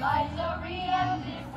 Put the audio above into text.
misery ended when you.